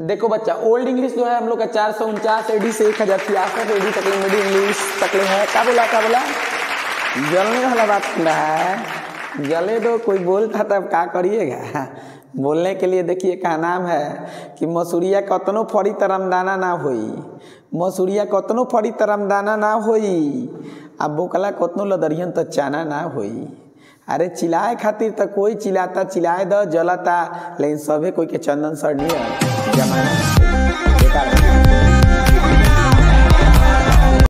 देखो बच्चा old English जो है, हम लोग का चार सौ उनचास एडी से एक हज़ार छियासठ एडी तक मिडिल इंग्लिश तक है। क्या बोला क्या बोला? जलने वाला बात रहा है। जले दो, कोई बोलता तब क्या करिएगा? बोलने के लिए देखिए का नाम है कि मसूरिया कतनो फड़ी तरमदाना ना होई। मसूरिया कतनो फड़ी तरमदाना ना होई। आ बोकला कतनो लदरियन तो चाना ना होई। अरे चिल्लाए खातिर तो कोई चिल्लाता, चिल्लाए द, जलता। लेकिन सभी कोई के चंदन सर नहीं जमाना।